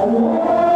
Allah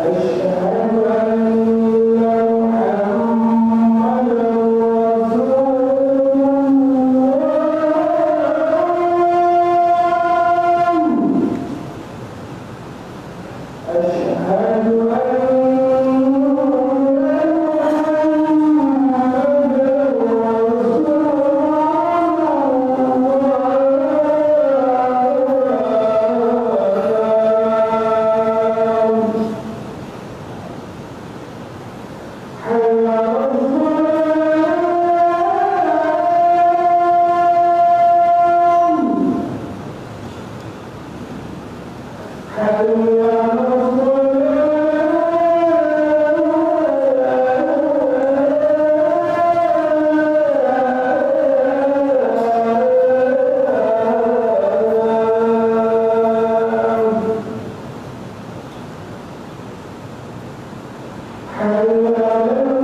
Aisha Hallelujah.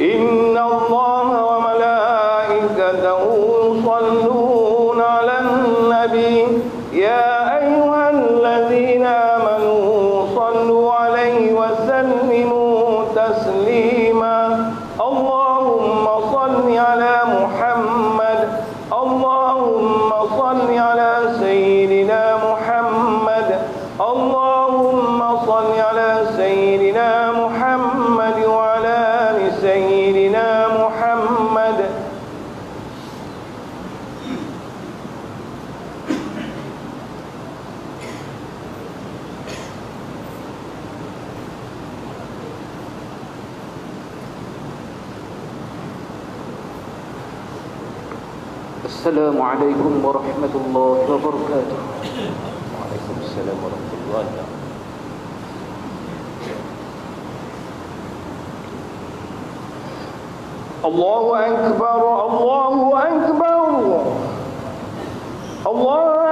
إن الله الله وبركاته. وعليكم السلام ورحمة الله. الله أكبر الله أكبر. الله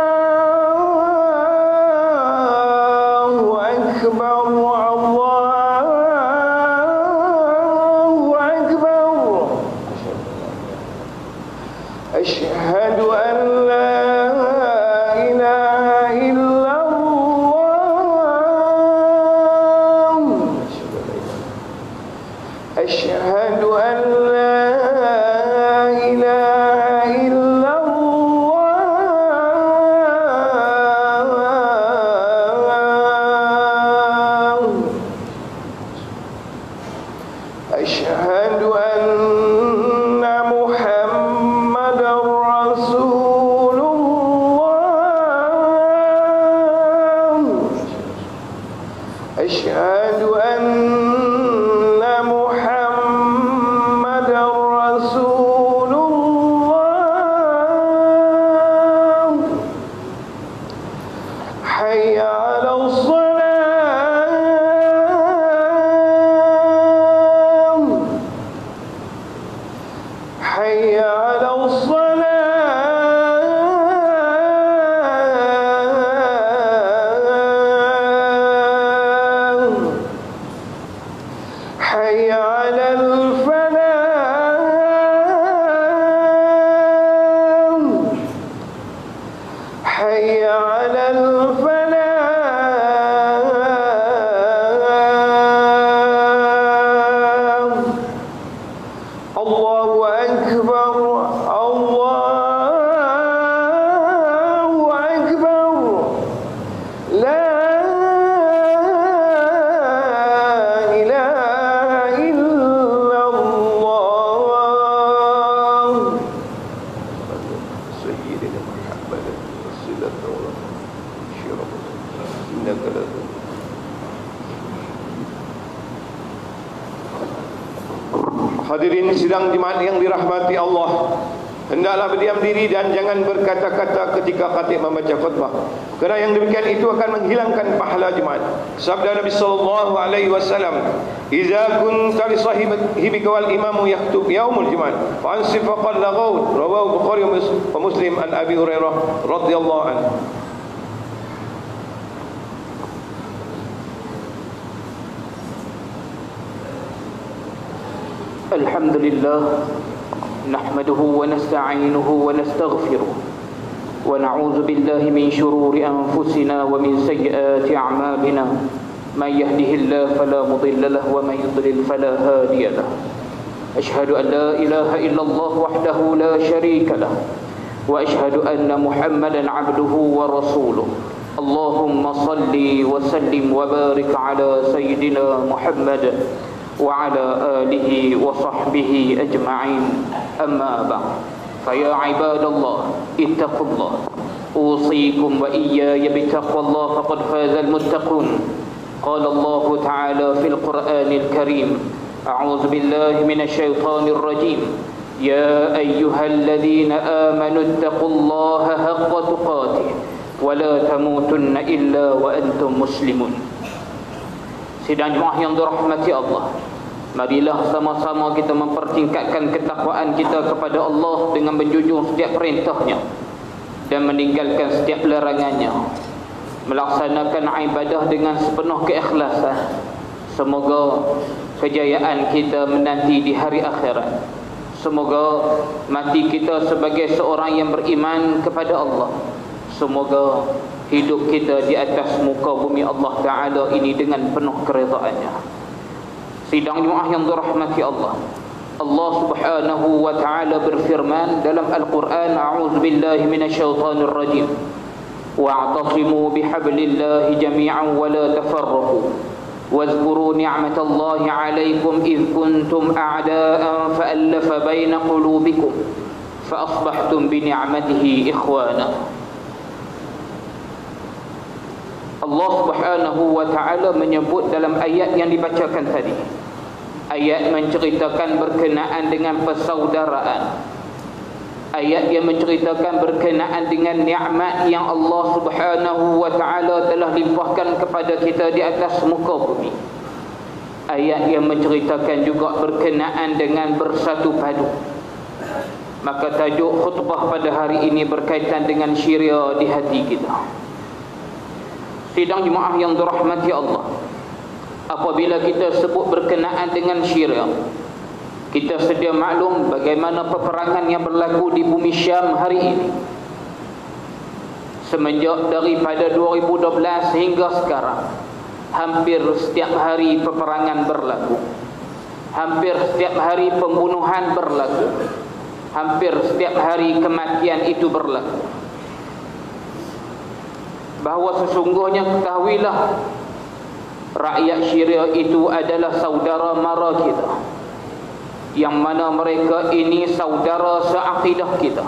Hadirin sidang jemaat yang dirahmati Allah Hendaklah berdiam diri dan jangan berkata-kata ketika khatib membaca khutbah. Kerana yang demikian itu akan menghilangkan pahala jemaat Sabda Nabi wasallam Iza kunta li sahibika wal imamu yaktub yaumul jemaat Fa'ansif faqad lagaut Rawahu Bukhari wa Muslim an Abi Hurairah radhiyallahu anhu الحمد لله نحمده ونستعينه ونستغفره ونعوذ بالله من شرور أنفسنا ومن سيئات أعمالنا. من يهده الله فلا مضل له ومن يضلل فلا هادي له. أشهد أن لا إله إلا الله وحده لا شريك له وأشهد أن محمدا عبده ورسوله. اللهم صل وسلم وبارك على سيدنا محمد وعلى آله وصحبه أجمعين. أما بعد فيا عباد الله اتقوا الله. أوصيكم وإياي بتقوى الله فقد فاز المتقون. قال الله تعالى في القرآن الكريم أعوذ بالله من الشيطان الرجيم. يا أيها الذين آمنوا اتقوا الله حق تقاته ولا تموتن إلا وأنتم مسلمون. Sidang jemaah yang dirahmati Allah. Marilah sama-sama kita mempertingkatkan ketakwaan kita kepada Allah Dengan menjunjung setiap perintahnya Dan meninggalkan setiap larangannya. Melaksanakan ibadah dengan sepenuh keikhlasan. Semoga kejayaan kita menanti di hari akhirat. Semoga mati kita sebagai seorang yang beriman kepada Allah. Semoga hidup kita di atas muka bumi Allah Ta'ala ini dengan penuh keredaannya Sidang Jumaah yang dirahmati Allah Allah Subhanahu wa taala berfirman dalam Al-Quran A'udzu billahi minasyaitonir rajim Wa'tasimu bihablillahi jami'an wa la tafarraqu واذكروا نعمة الله عليكم إذ كنتم أعداء فألف بين قلوبكم فأصبحتم بنعمته إخوانا Allah Subhanahu wa taala menyebut dalam ayat yang dibacakan tadi ayat menceritakan berkenaan dengan persaudaraan. Ayat yang menceritakan berkenaan dengan nikmat yang Allah Subhanahu wa taala telah limpahkan kepada kita di atas muka bumi. Ayat yang menceritakan juga berkenaan dengan bersatu padu. Maka tajuk khutbah pada hari ini berkaitan dengan syiria di hati kita. Sidang jemaah yang dirahmati Allah apabila kita sebut berkenaan dengan syiria kita sedia maklum bagaimana peperangan yang berlaku di bumi Syam hari ini. Semenjak daripada 2012 hingga sekarang hampir setiap hari peperangan berlaku. Hampir setiap hari pembunuhan berlaku. Hampir setiap hari kematian itu berlaku. Bahawa sesungguhnya ketahuilah rakyat Syria itu adalah saudara mara kita. Yang mana mereka ini saudara seakidah kita.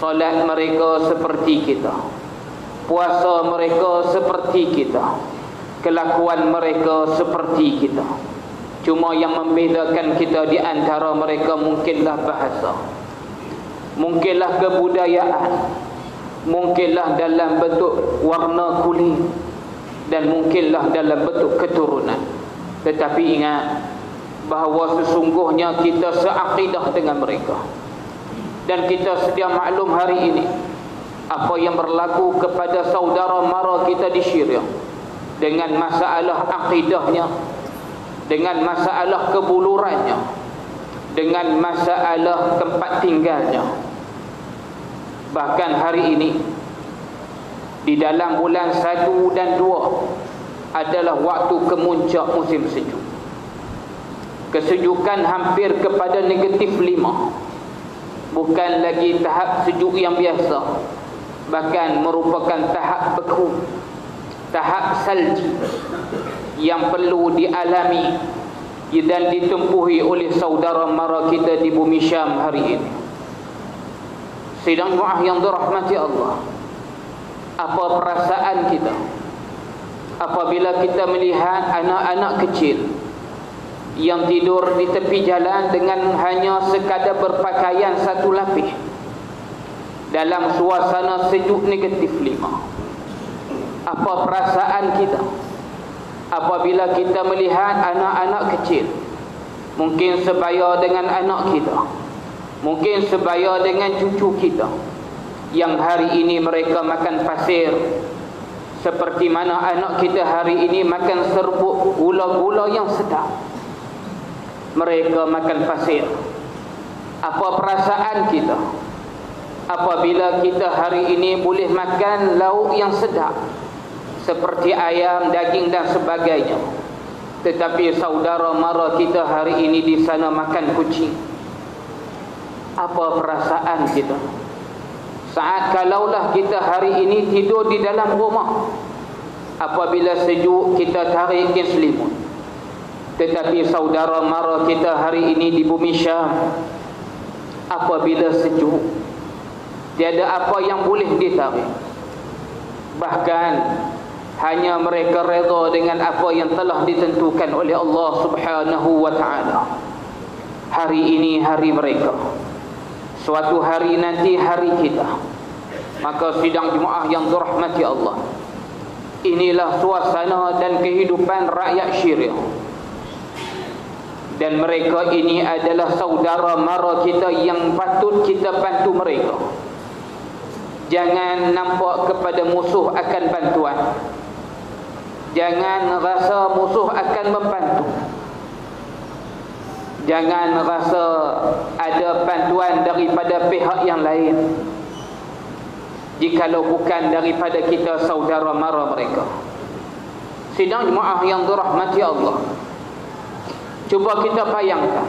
Solat mereka seperti kita. Puasa mereka seperti kita. Kelakuan mereka seperti kita. Cuma yang membedakan kita di antara mereka mungkinlah bahasa. Mungkinlah kebudayaan. Mungkinlah dalam bentuk warna kulit dan mungkinlah dalam bentuk keturunan. Tetapi ingat bahawa sesungguhnya kita seakidah dengan mereka. Dan kita sedia maklum hari ini apa yang berlaku kepada saudara mara kita di Syria dengan masalah akidahnya dengan masalah kebulurannya dengan masalah tempat tinggalnya. Bahkan hari ini di dalam bulan 1 dan 2 adalah waktu kemuncak musim sejuk. Kesejukan hampir kepada negatif 5 bukan lagi tahap sejuk yang biasa bahkan merupakan tahap beku tahap salji yang perlu dialami dan ditempuhi oleh saudara mara kita di bumi Syam hari ini. Sidang mu'ah yang dirahmati Allah apa perasaan kita? Apabila kita melihat anak-anak kecil yang tidur di tepi jalan dengan hanya sekadar berpakaian satu lapis dalam suasana sejuk negatif lima. Apa perasaan kita? Apabila kita melihat anak-anak kecil mungkin sebaya dengan anak kita mungkin sebaya dengan cucu kita yang hari ini mereka makan pasir. Seperti mana anak kita hari ini makan serbuk gula-gula yang sedap. Mereka makan pasir. Apa perasaan kita? Apabila kita hari ini boleh makan lauk yang sedap seperti ayam, daging dan sebagainya. Tetapi saudara mara kita hari ini di sana makan kucing. Apa perasaan kita saat kalaulah kita hari ini tidur di dalam rumah apabila sejuk kita tarik kain selimut. Tetapi saudara mara kita hari ini di bumi Syam apabila sejuk tiada apa yang boleh ditarik. Bahkan hanya mereka reda dengan apa yang telah ditentukan oleh Allah Subhanahu wa taala. Hari ini hari mereka suatu hari nanti hari kita maka sidang Jumaah yang dirahmati Allah. Inilah suasana dan kehidupan rakyat Syria. Dan mereka ini adalah saudara mara kita yang patut kita bantu mereka. Jangan nampak kepada musuh akan bantuan. Jangan rasa musuh akan membantu Jangan rasa ada bantuan daripada pihak yang lain. Jikalau bukan daripada kita saudara mara mereka. Sidang jemaah yang dirahmati Allah. Cuba kita bayangkan.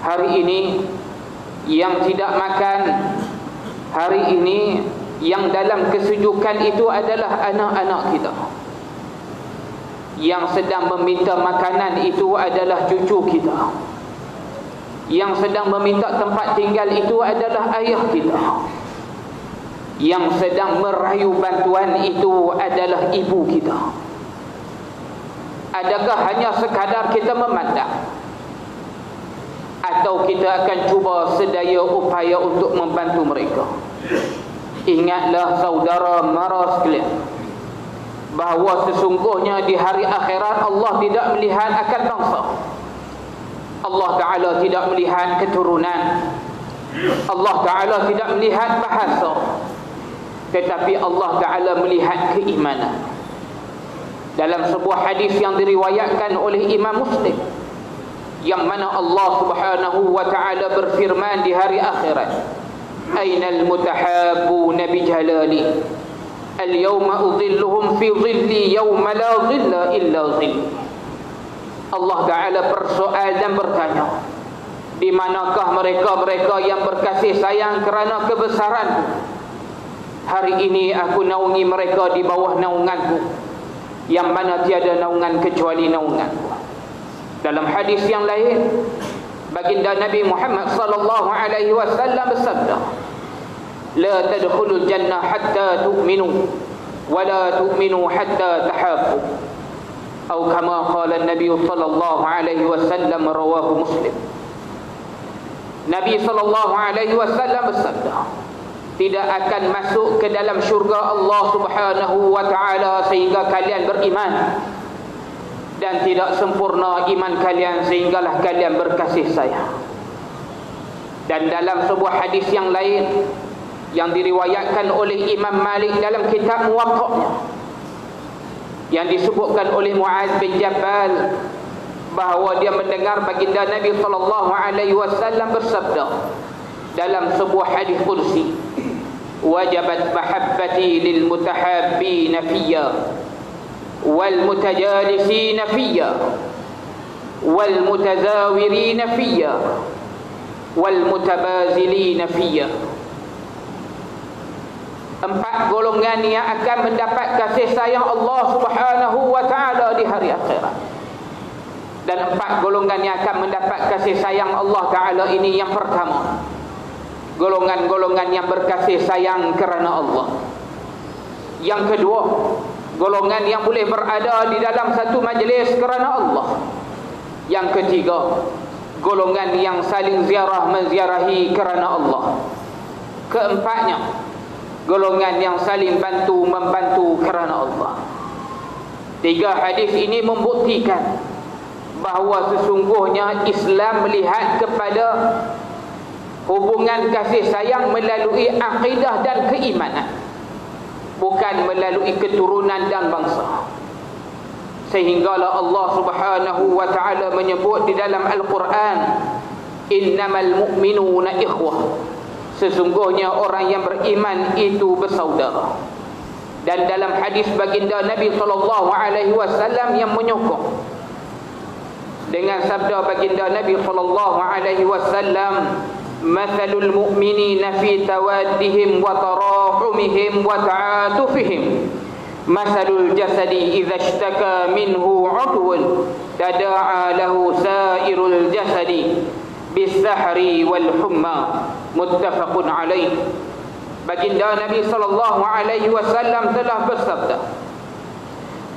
Hari ini Yang tidak makan. Hari ini Yang dalam kesejukan itu adalah anak-anak kita yang sedang meminta makanan itu adalah cucu kita. Yang sedang meminta tempat tinggal itu adalah ayah kita. Yang sedang merayu bantuan itu adalah ibu kita. Adakah hanya sekadar kita memandang? Atau kita akan cuba sedaya upaya untuk membantu mereka? Ingatlah saudara mara sekalian bahawa sesungguhnya di hari akhirat Allah tidak melihat akan bangsa. Allah Ta'ala tidak melihat keturunan. Allah Ta'ala tidak melihat bahasa. Tetapi Allah Ta'ala melihat keimanan. Dalam sebuah hadis yang diriwayatkan oleh Imam Muslim yang mana Allah Subhanahu wa taala berfirman di hari akhirat Ainal mutahabbuna bi jalali Al-yawma udhilluhum fi dhilli yawma la dhilla illa dhill. Allah Ta'ala persoal dan bertanya Di manakah mereka-mereka yang berkasih sayang kerana kebesaran Hari ini aku naungi mereka di bawah naunganku Yang mana tiada naungan kecuali naunganku. Dalam hadis yang lain Baginda Nabi Muhammad sallallahu alaihi wasallam bersabda la لا تدخلوا hatta tu'minu wa la tu'minu hatta tahabbu atau kama qala an-nabi sallallahu alaihi wasallam rawahu muslim Nabi sallallahu alaihi wasallam bersabda tidak akan masuk ke dalam syurga Allah Subhanahu wa taala sehingga kalian beriman. Dan tidak sempurna iman kalian sehinggalah kalian berkasih sayang. Dan dalam sebuah hadis yang lain yang diriwayatkan oleh Imam Malik dalam kitab Muwatta'nya yang disebutkan oleh Muaz bin Jabal bahawa dia mendengar baginda Nabi sallallahu alaihi wasallam bersabda dalam sebuah hadis kursi wajabat mahabbati lil mutahabbin fiyya wal mutajalisin fiyya wal mutazawirin fiyya wal mutabazilin fiyya empat golongan yang akan mendapat kasih sayang Allah Subhanahu wa taala di hari akhirat. Dan empat golongan yang akan mendapat kasih sayang Allah taala ini yang pertama. Golongan-golongan yang berkasih sayang kerana Allah. Yang kedua, golongan yang boleh berada di dalam satu majlis kerana Allah. Yang ketiga, golongan yang saling ziarah menziarahi kerana Allah. Keempatnya, golongan yang saling bantu membantu kerana Allah. Tiga hadis ini membuktikan bahawa sesungguhnya Islam melihat kepada hubungan kasih sayang melalui akidah dan keimanan bukan melalui keturunan dan bangsa. Sehinggalah Allah Subhanahu wa taala menyebut di dalam Al-Quran innamal mu'minuna ikhwah sesungguhnya orang yang beriman itu bersaudara. Dan dalam hadis baginda Nabi sallallahu alaihi wasallam yang menyokong. Dengan sabda baginda Nabi sallallahu alaihi wasallam mathalul mu'minina fi tawaddihim wa tarahumihim wa ta'atufihim. Mathalul jasadi idza ishtaka minhu 'udwun. Tada'a lahu sa'irul jasadi bisahri wal humma muttafaqun alaih. Baginda nabi sallallahu alaihi wasallam telah bersabda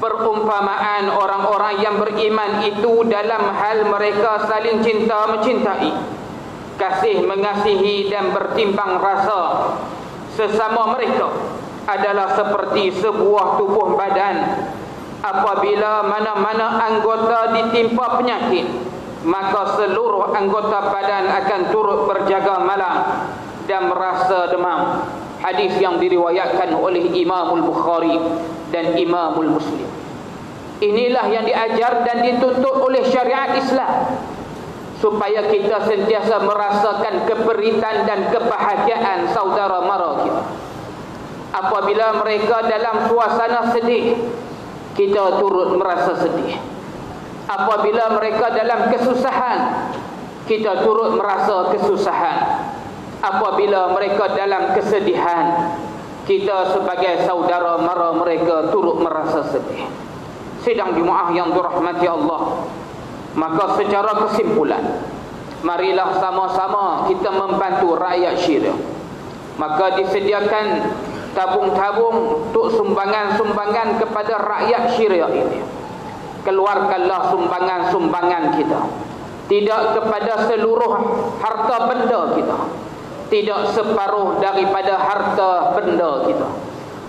perumpamaan orang-orang yang beriman itu dalam hal mereka saling cinta mencintai kasih mengasihi dan bertimbang rasa sesama mereka adalah seperti sebuah tubuh badan. Apabila mana-mana anggota ditimpa penyakit maka seluruh anggota badan akan turut berjaga malam dan merasa demam. Hadis yang diriwayatkan oleh Imamul Bukhari dan Imamul Muslim. Inilah yang diajar dan dituntut oleh syariat Islam. Supaya kita sentiasa merasakan keperitan dan kebahagiaan saudara mara kita. Apabila mereka dalam suasana sedih kita turut merasa sedih apabila mereka dalam kesusahan kita turut merasa kesusahan. Apabila mereka dalam kesedihan kita sebagai saudara mara mereka turut merasa sedih. Sidang jemaah yang dirahmati Allah. Maka secara kesimpulan Marilah sama-sama kita membantu rakyat Syria. Maka disediakan tabung-tabung Untuk sumbangan-sumbangan kepada rakyat Syria ini Keluarkanlah sumbangan-sumbangan kita. Tidak kepada seluruh harta benda kita. Tidak separuh daripada harta benda kita.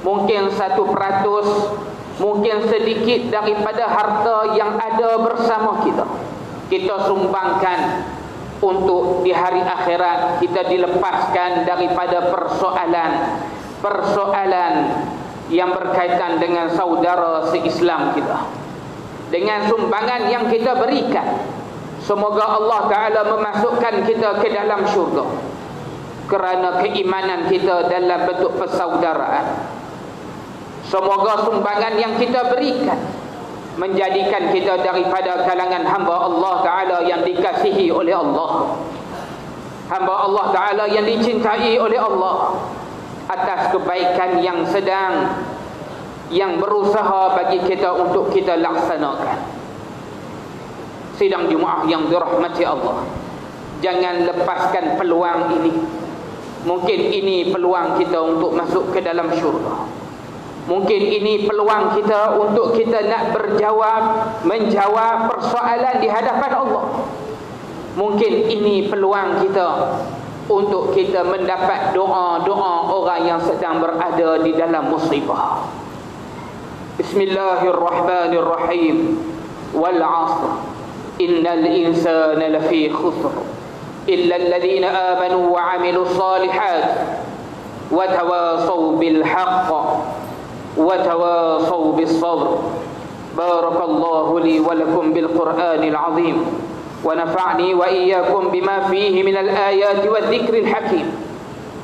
Mungkin satu peratus mungkin sedikit daripada harta yang ada bersama kita. Kita sumbangkan untuk di hari akhirat kita dilepaskan daripada persoalan. Persoalan yang berkaitan dengan saudara seislam kita dengan sumbangan yang kita berikan. Semoga Allah taala memasukkan kita ke dalam syurga. Kerana keimanan kita dalam bentuk persaudaraan. Semoga sumbangan yang kita berikan menjadikan kita daripada kalangan hamba Allah Taala yang dikasihi oleh Allah. Hamba Allah Taala yang dicintai oleh Allah. Atas kebaikan yang sedang yang berusaha bagi kita untuk kita laksanakan. Sidang Jumaat yang dirahmati Allah. Jangan lepaskan peluang ini. Mungkin ini peluang kita untuk masuk ke dalam syurga. Mungkin ini peluang kita untuk kita nak berjawab Menjawab persoalan di hadapan Allah Mungkin ini peluang kita Untuk kita mendapat doa-doa orang yang sedang berada di dalam musibah Bismillahirrahmanirrahim Wal'asr Innal insana lafi khusr Illa alladhina amanu wa amilu salihat Wa bil haqqa وتواصوا بالصبر. بارك الله لي ولكم بالقرآن العظيم ونفعني وإياكم بما فيه من الآيات والذكر الحكيم.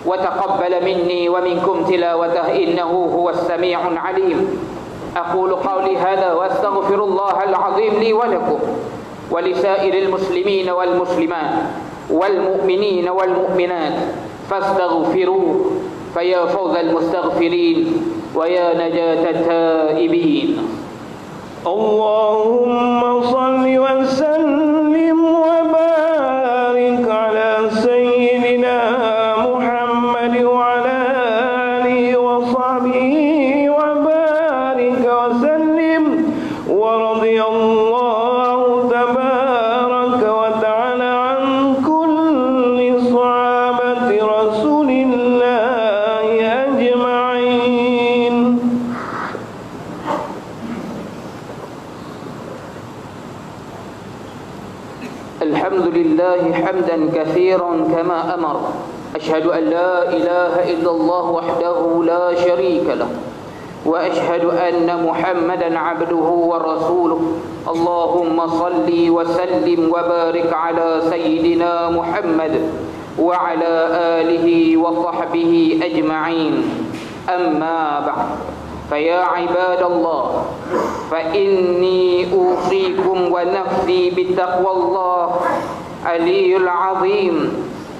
وتقبل مني ومنكم تلاوته إنه هو السميع العليم. أقول قولي هذا وأستغفر الله العظيم لي ولكم ولسائر المسلمين والمسلمات والمؤمنين والمؤمنات فاستغفروه فيا فوز المستغفرين ويا نجاة التائبين. اللهم صل وسلم وبارك كثيرا كما أمر. أشهد أن لا إله إلا الله وحده لا شريك له وأشهد أن محمدا عبده ورسوله. اللهم صل وسلم وبارك على سيدنا محمد وعلى آله وصحبه أجمعين. أما بعد فيا عباد الله فإني أوصيكم ونفسي بتقوى الله. علي العظيم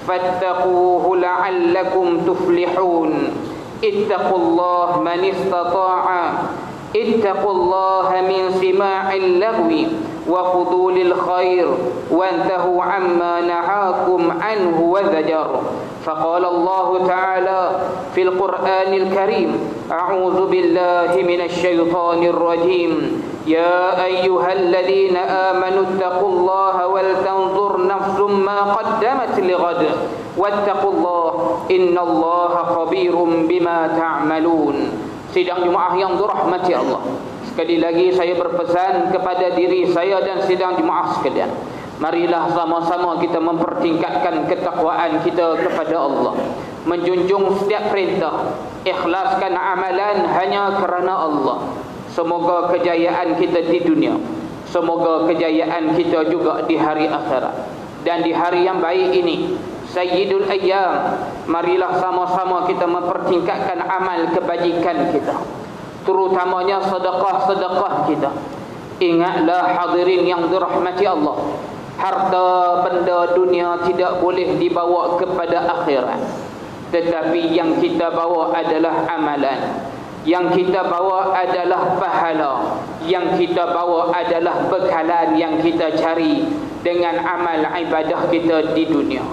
فاتقوه لعلكم تفلحون اتقوا الله من استطاع اتقوا الله من سماع اللغو وفضول الخير وانتهوا عما نهاكم عنه وزجر فقال الله تعالى في القرآن الكريم أعوذ بالله من الشيطان الرجيم يا أيها الذين آمنوا اتقوا الله ولتنظر نفس ما قدمت لغد واتقوا الله إن الله خبير بما تعملون Sidang Jumaah yang dirahmati Allah Sekali lagi saya berpesan kepada diri saya dan sidang Jumaah sekalian Marilah sama-sama kita mempertingkatkan ketakwaan kita kepada Allah Menjunjung setiap perintah Ikhlaskan amalan hanya kerana Allah Semoga kejayaan kita di dunia. Semoga kejayaan kita juga di hari akhirat. Dan di hari yang baik ini Sayyidul Ayyam marilah sama-sama kita mempertingkatkan amal kebajikan kita. Terutamanya sedekah-sedekah kita. Ingatlah hadirin yang dirahmati Allah harta benda dunia tidak boleh dibawa kepada akhirat. Tetapi yang kita bawa adalah amalan yang kita bawa adalah pahala. Yang kita bawa adalah bekalan yang kita cari dengan amal ibadah kita di dunia.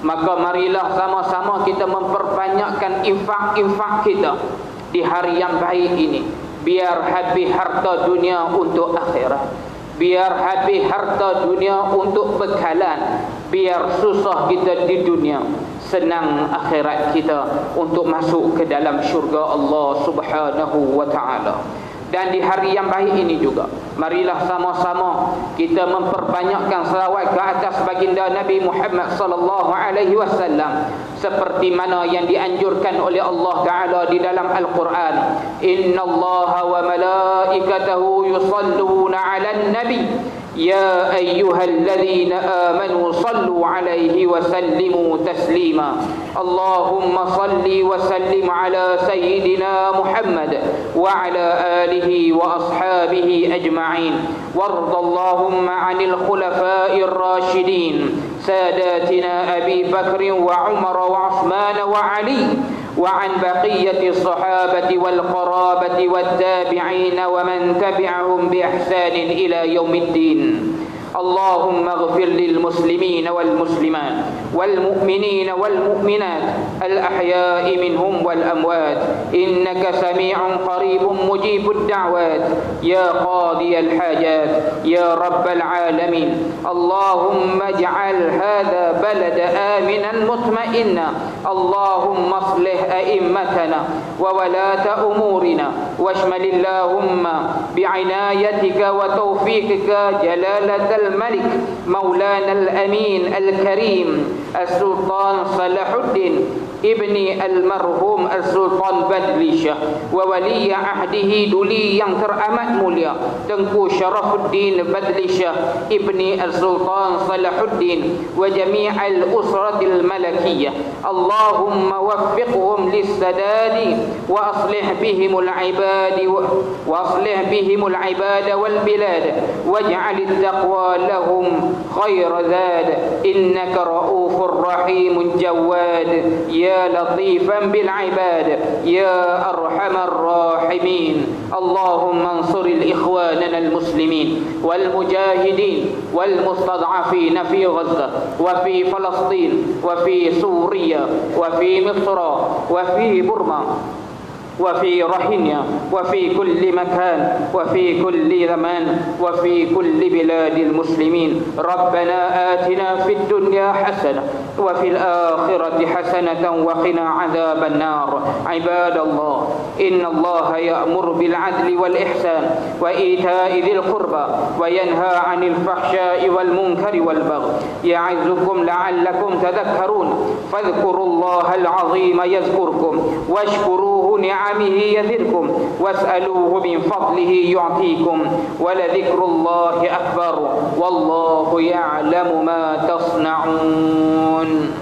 Maka marilah sama-sama kita memperbanyakkan infak-infak kita di hari yang baik ini. Biar habis harta dunia untuk akhirat. Biar habis harta dunia untuk bekalan. Biar susah kita di dunia senang akhirat kita untuk masuk ke dalam syurga Allah Subhanahu wa taala. Dan di hari yang baik ini juga marilah sama-sama kita memperbanyakkan selawat ke atas baginda Nabi Muhammad sallallahu alaihi wasallam seperti mana yang dianjurkan oleh Allah taala di dalam Al-Quran. Innallaha wa malaikatahu yusalluna 'alan nabi يا أيها الذين آمنوا صلوا عليه وسلموا تسليما. اللهم صل وسلم على سيدنا محمد وعلى آله وأصحابه أجمعين. وارض اللهم عن الخلفاء الراشدين. ساداتنا أبي بكر وعمر وعثمان وعلي وعن بقية الصحابة والقرابة والتابعين ومن تبعهم بإحسان إلى يوم الدين. اللهم اغفر للمسلمين والمسلمات والمؤمنين والمؤمنات الأحياء منهم والأموات. إنك سميع قريب مجيب الدعوات. يا قاضي الحاجات. يا رب العالمين. اللهم اجعل هذا بلد آمنا مطمئنا. اللهم اصلح أئمتنا وولاة أمورنا. واشمل اللهم بعنايتك وتوفيقك جلالة الملك مولانا الأمين الكريم السلطان صلاح الدين. ابن almarhum Sultan Badli Shah wa wali ahdihi duli yang teramat mulia Tengku Syarafuddin Badli Shah ibni Sultan Salahuddin wa jami'al usratil malakiyah Allahumma waffiqhum lissadadi wa aslih bihimul ibadi wa aslih bihimul ibada wal bilad waj'al taqwa lahum khayra zad innaka raufur rahimun jawad ya لطيفا بالعباد يا أرحم الراحمين. اللهم انصر الإخواننا المسلمين والمجاهدين والمستضعفين في غزة وفي فلسطين وفي سوريا وفي مصر وفي برما. وفي رحنيا وفي كل مكان وفي كل زمان وفي كل بلاد المسلمين. ربنا آتنا في الدنيا حسنة وفي الآخرة حسنة وقنا عذاب النار. عباد الله إن الله يأمر بالعدل والإحسان وإيتاء ذي القربى وينهى عن الفحشاء والمنكر والبغي. يعظكم لعلكم تذكرون. فاذكروا الله العظيم يذكركم واشكروه نعم نعمه يزدكم واسألوه من فضله يعطيكم ولذكر الله أكبر والله يعلم ما تصنعون